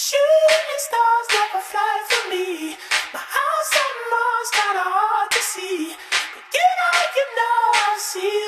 Shooting stars never fly for me. My house on Mars kinda hard to see. But you know, you know, I see